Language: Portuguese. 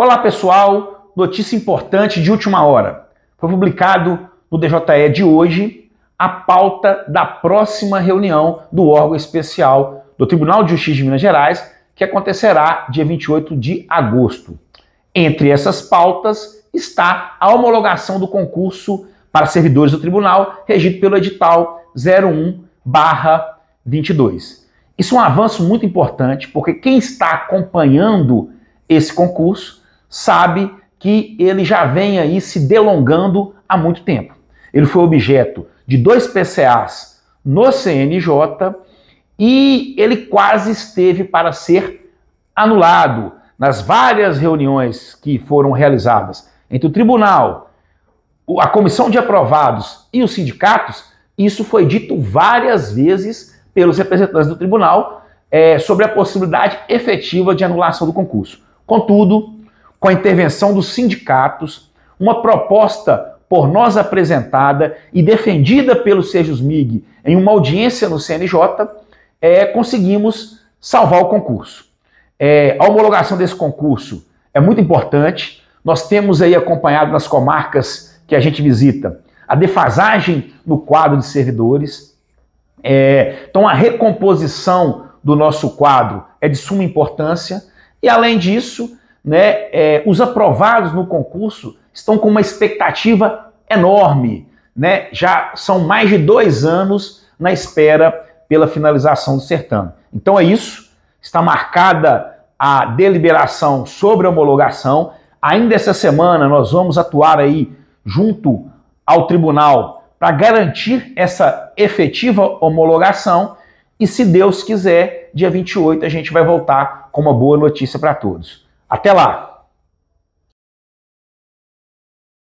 Olá pessoal, notícia importante de última hora. Foi publicado no DJE de hoje a pauta da próxima reunião do órgão especial do Tribunal de Justiça de Minas Gerais, que acontecerá dia 28 de agosto. Entre essas pautas está a homologação do concurso para servidores do tribunal, regido pelo edital 01/22. Isso é um avanço muito importante, porque quem está acompanhando esse concurso sabe que ele já vem aí se delongando há muito tempo. Ele foi objeto de dois PCAs no CNJ e ele quase esteve para ser anulado nas várias reuniões que foram realizadas entre o tribunal, a comissão de aprovados e os sindicatos. Isso foi dito várias vezes pelos representantes do tribunal é, sobre a possibilidade efetiva de anulação do concurso. Contudo, com a intervenção dos sindicatos, uma proposta por nós apresentada e defendida pelo Sejus MIG em uma audiência no CNJ, é, conseguimos salvar o concurso. É, a homologação desse concurso é muito importante. Nós temos aí acompanhado nas comarcas que a gente visita a defasagem no quadro de servidores. É, então, a recomposição do nosso quadro é de suma importância. E, além disso, né, é, os aprovados no concurso estão com uma expectativa enorme. Né? Já são mais de dois anos na espera pela finalização do certame. Então é isso. Está marcada a deliberação sobre a homologação. Ainda essa semana nós vamos atuar aí junto ao tribunal para garantir essa efetiva homologação. E se Deus quiser, dia 28 a gente vai voltar com uma boa notícia para todos. Até lá!